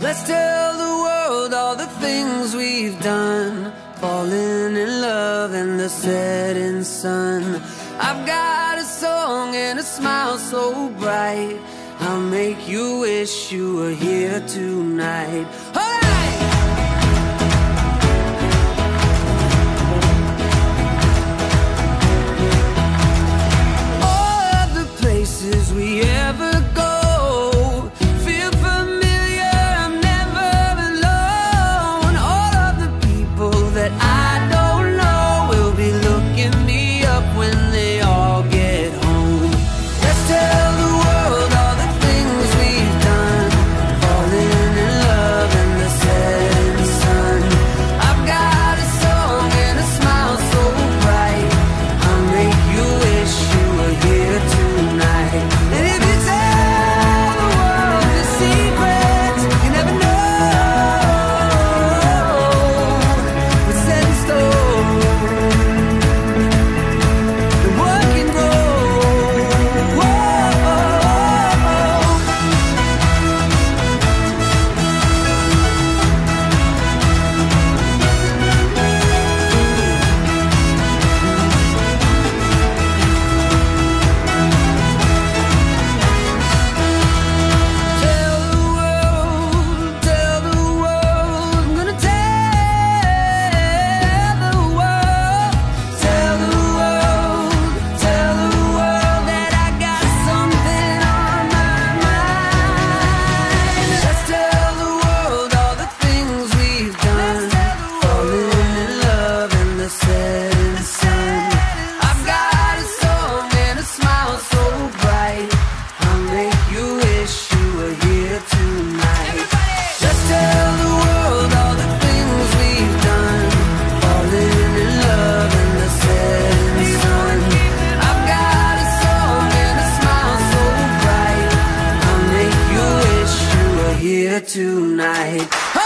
Let's tell the world all the things we've done. Falling in love in the setting sun. I've got a song and a smile so bright. I'll make you wish you were here tonight. All of the places we here tonight.